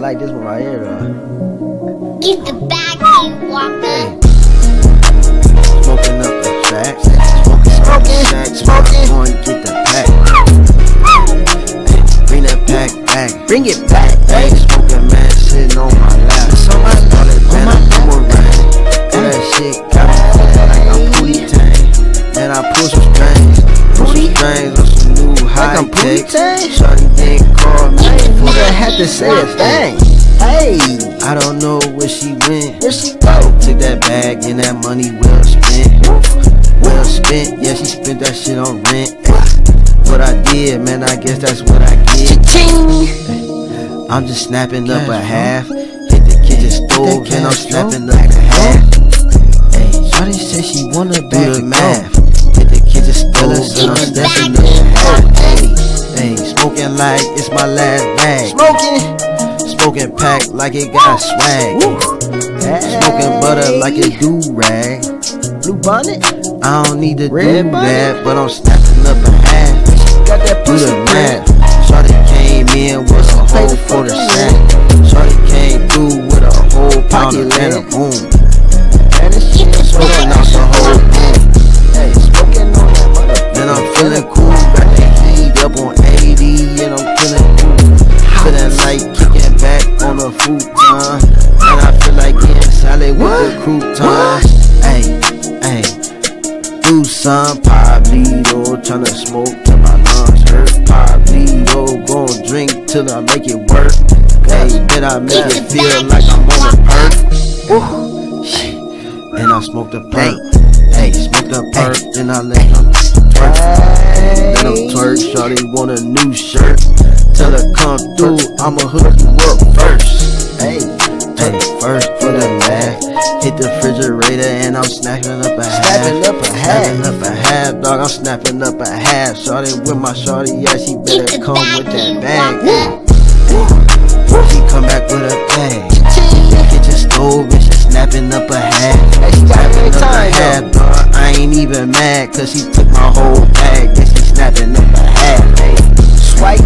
like this one right here though. Get the bag, you walker. Smoking up the track. Smoking, Smoking, smoking, smoking. Go and get the pack. Bring that pack back. Bring it back, Hey, hey. smoking man sitting on my lap. It's on my lap, All that on my I'm boomerang. All that shit got me feeling like I'm Pootie Tang. Man, I pull some strings. Pull some strings on some new high I'm tech. Tang? Shawty had to say a thing. Hey, I don't know where she went. where she go? Took that bag and that money well spent. Well spent, yeah, she spent that shit on rent. What I did, man, I guess that's what I get. I'm just snapping up a half. Hit the kitchen stove that and I'm cash, snapping up a half. Hey, Shawty said she wanna do back the it math. math. Hit the kitchen stove us and I'm see the snapping back up a half. End. Hey, hey, smoking like it's my last bag. Smoking. Smoking pack like it got swag. Smoking butter like a do rag. Blue bonnet. I don't need to Red do button? that, but I'm snapping up a half. Got that Do pussy the math. Shorty came in with a the for the sack. Shorty came through with a whole pound Pocket of and a boom. With the croutons. Hey, hey. Do some Pablito, tryna smoke till my lungs hurt. Pablito, gon' drink till I make it work. Hey, then I make it feel like I'm on a perk. Ooh, and I smoke the perk. Hey, smoke the perk, then I let them twerk. Let them twerk, shawty want a new shirt. Tell her come through, I'ma hook you up first. Hey, Hey, first for the math. Hit the refrigerator and I'm snapping up a half. Snapping up a Snapping half. up a half, dog. I'm snapping up a half. Shorty with my shorty, yeah, she better Get the come with that bag, bag. She come back with a bag. Kitchen stove and she snapping up a half. Hey, she got a Snapping up a half, dog. I ain't even mad, cause she took my whole bag. Then she snapping up a half. Hey, Swipe,